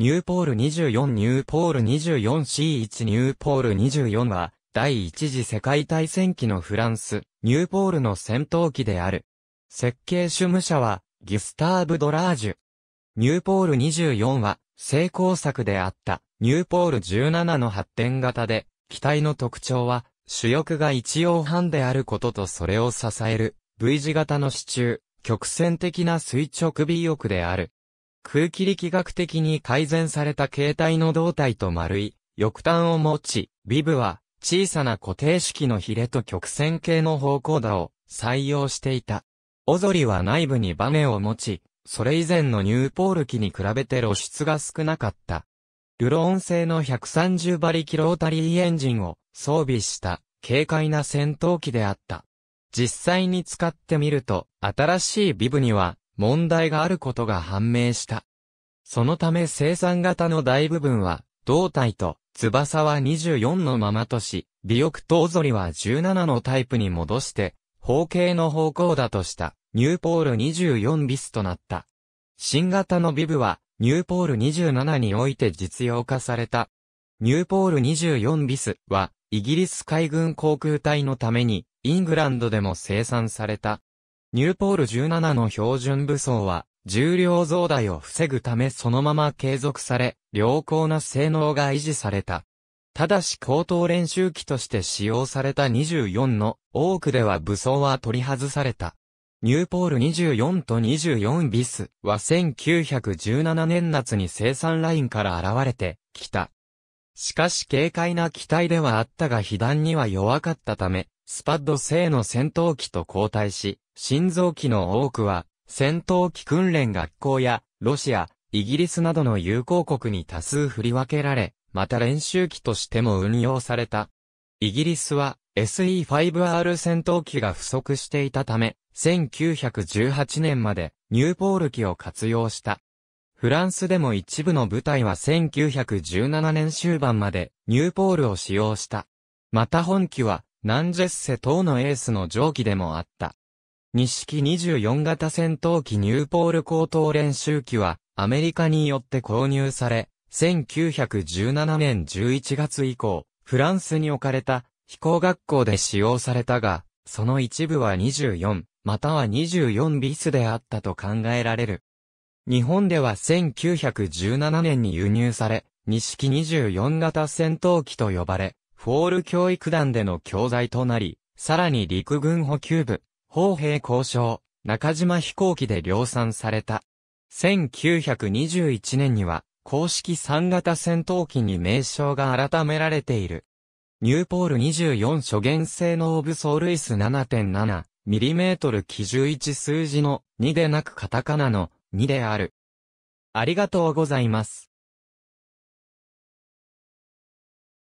ニューポール24ニューポール 24C1 ニューポール24は、第一次世界大戦期のフランス、ニューポールの戦闘機である。設計主務者は、ギスターブ・ドラージュ。ニューポール24は、成功作であった、ニューポール17の発展型で、機体の特徴は、主翼が一応半であることとそれを支える、V 字型の支柱、曲線的な垂直尾翼である。空気力学的に改善された形態の胴体と丸い、翼端を持ち、ビブは、小さな固定式のヒレと曲線形の方向打を採用していた。オゾリは内部にバネを持ち、それ以前のニューポール機に比べて露出が少なかった。ルローン製の130馬力ロータリーエンジンを装備した軽快な戦闘機であった。実際に使ってみると、新しいビブには問題があることが判明した。そのため生産型の大部分は、胴体と翼は24のままとし、尾翼とゾリは17のタイプに戻して、方形の方向だとした、ニューポール24ビスとなった。新型のビブは、ニューポール27において実用化された。ニューポール24ビスは、イギリス海軍航空隊のために、イングランドでも生産された。ニューポール17の標準武装は、重量増大を防ぐためそのまま継続され、良好な性能が維持された。ただし高等練習機として使用された24の多くでは武装は取り外された。ニューポール24と24ビスは1917年夏に生産ラインから現れてきた。しかし軽快な機体ではあったが被弾には弱かったため、スパッド製の戦闘機と交代し、心臓機の多くは、戦闘機訓練学校や、ロシア、イギリスなどの友好国に多数振り分けられ、また練習機としても運用された。イギリスは SE5R 戦闘機が不足していたため、1918年までニューポール機を活用した。フランスでも一部の部隊は1917年終盤までニューポールを使用した。また本機はナンジェッセ等のエースの上機でもあった。錦24型戦闘機ニューポール高等練習機は、アメリカによって購入され、1917年11月以降、フランスに置かれた飛行学校で使用されたが、その一部は24、または24ビスであったと考えられる。日本では1917年に輸入され、錦24型戦闘機と呼ばれ、フォール教育団での教材となり、さらに陸軍補給部、砲兵交渉、中島飛行機で量産された。1921年には、公式3型戦闘機に名称が改められている。ニューポール24初元性能オブソールイス 7.7mm 基準1数字の2でなくカタカナの2である。ありがとうございます。